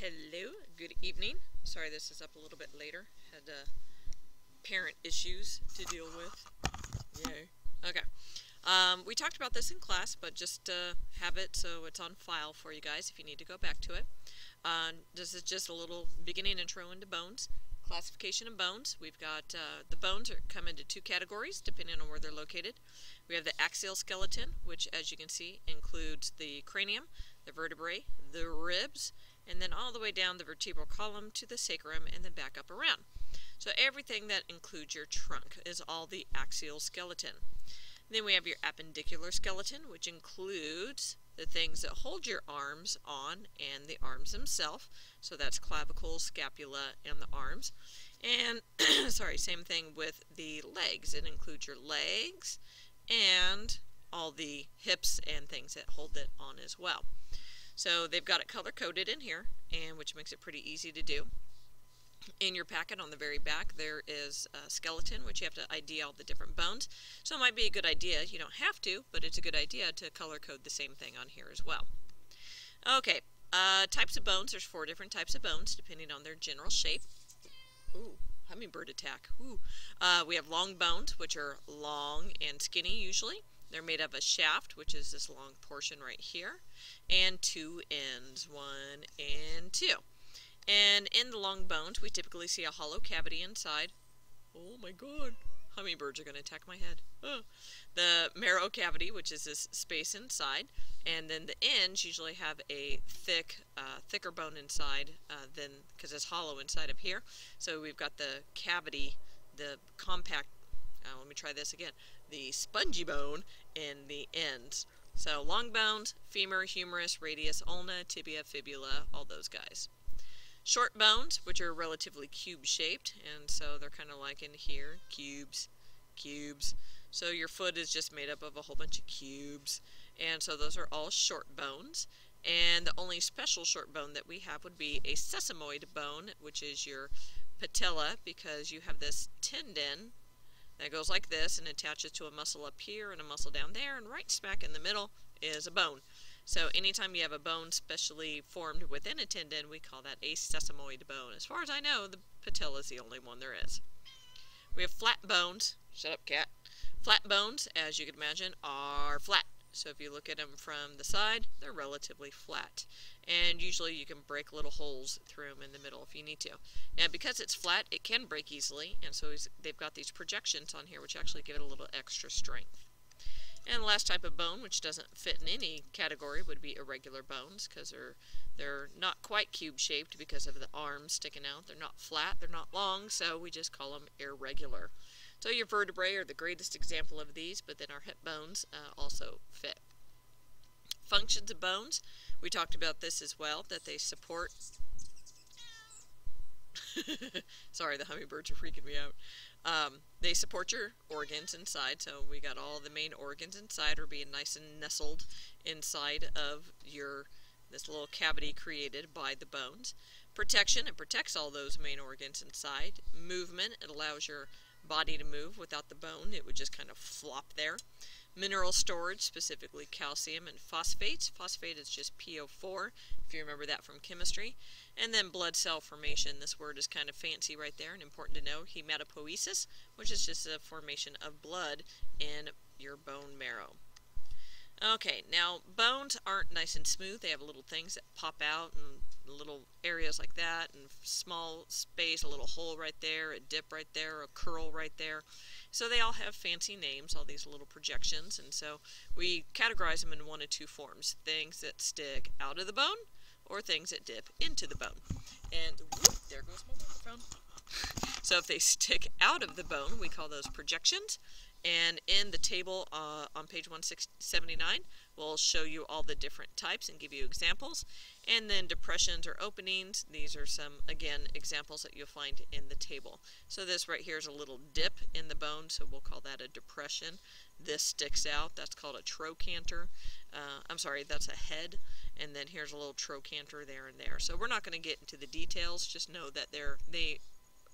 Hello, good evening. Sorry this is up a little bit later. Had uh, parent issues to deal with. Yay. Okay. Um, we talked about this in class, but just uh, have it so it's on file for you guys if you need to go back to it. Uh, this is just a little beginning intro into bones. Classification of bones. We've got uh, the bones are come into two categories depending on where they're located. We have the axial skeleton, which as you can see includes the cranium, the vertebrae, the ribs, and then all the way down the vertebral column to the sacrum and then back up around. So everything that includes your trunk is all the axial skeleton. Then we have your appendicular skeleton, which includes the things that hold your arms on and the arms themselves. So that's clavicle, scapula, and the arms. And, sorry, same thing with the legs. It includes your legs and all the hips and things that hold it on as well. So they've got it color coded in here, and which makes it pretty easy to do. In your packet on the very back there is a skeleton which you have to ID all the different bones. So it might be a good idea, you don't have to, but it's a good idea to color code the same thing on here as well. Okay, uh, types of bones, there's four different types of bones depending on their general shape. Ooh, hummingbird attack. Ooh. Uh, we have long bones which are long and skinny usually. They're made of a shaft, which is this long portion right here, and two ends, one and two. And in the long bones, we typically see a hollow cavity inside. Oh my god, hummingbirds are going to attack my head. Oh. The marrow cavity, which is this space inside, and then the ends usually have a thick, uh, thicker bone inside uh, than because it's hollow inside up here. So we've got the cavity, the compact uh, let me try this again. The spongy bone in the ends. So long bones, femur, humerus, radius, ulna, tibia, fibula, all those guys. Short bones, which are relatively cube-shaped, and so they're kind of like in here, cubes, cubes. So your foot is just made up of a whole bunch of cubes, and so those are all short bones. And the only special short bone that we have would be a sesamoid bone, which is your patella, because you have this tendon that goes like this and attaches to a muscle up here and a muscle down there, and right smack in the middle is a bone. So anytime you have a bone specially formed within a tendon, we call that a sesamoid bone. As far as I know, the patella is the only one there is. We have flat bones. Shut up, cat. Flat bones, as you can imagine, are flat. So if you look at them from the side, they're relatively flat. And usually you can break little holes through them in the middle if you need to. Now because it's flat, it can break easily, and so they've got these projections on here which actually give it a little extra strength. And the last type of bone, which doesn't fit in any category, would be irregular bones, because they're, they're not quite cube-shaped because of the arms sticking out. They're not flat, they're not long, so we just call them irregular. So your vertebrae are the greatest example of these, but then our hip bones uh, also fit. Functions of bones, we talked about this as well, that they support... Sorry, the hummingbirds are freaking me out. Um, they support your organs inside, so we got all the main organs inside are being nice and nestled inside of your this little cavity created by the bones. Protection, it protects all those main organs inside. Movement, it allows your body to move without the bone. It would just kind of flop there. Mineral storage, specifically calcium and phosphates. Phosphate is just PO4, if you remember that from chemistry. And then blood cell formation. This word is kind of fancy right there and important to know. Hematopoiesis, which is just a formation of blood in your bone marrow. Okay, now bones aren't nice and smooth. They have little things that pop out and little areas like that and small space, a little hole right there, a dip right there, a curl right there. So they all have fancy names, all these little projections, and so we categorize them in one of two forms. Things that stick out of the bone or things that dip into the bone. And whoop, there goes my microphone. So if they stick out of the bone, we call those projections. And in the table uh, on page 179, we'll show you all the different types and give you examples. And then depressions or openings, these are some, again, examples that you'll find in the table. So this right here is a little dip in the bone, so we'll call that a depression. This sticks out, that's called a trochanter. Uh, I'm sorry, that's a head. And then here's a little trochanter there and there. So we're not going to get into the details, just know that they're, they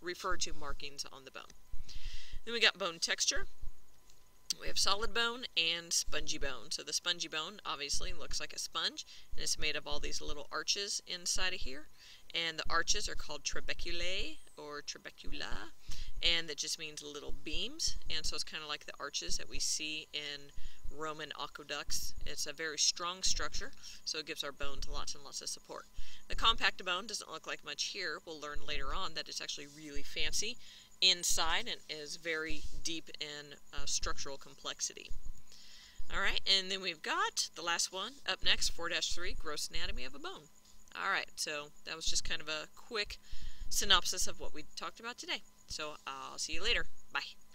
refer to markings on the bone. Then we got bone texture. We have solid bone and spongy bone. So the spongy bone obviously looks like a sponge and it's made of all these little arches inside of here. And the arches are called trabeculae or trabecula, and that just means little beams. And so it's kind of like the arches that we see in Roman aqueducts. It's a very strong structure, so it gives our bones lots and lots of support. The compact bone doesn't look like much here. We'll learn later on that it's actually really fancy inside and is very deep in uh, structural complexity. Alright, and then we've got the last one up next, 4-3, gross anatomy of a bone. Alright, so that was just kind of a quick synopsis of what we talked about today. So I'll see you later. Bye.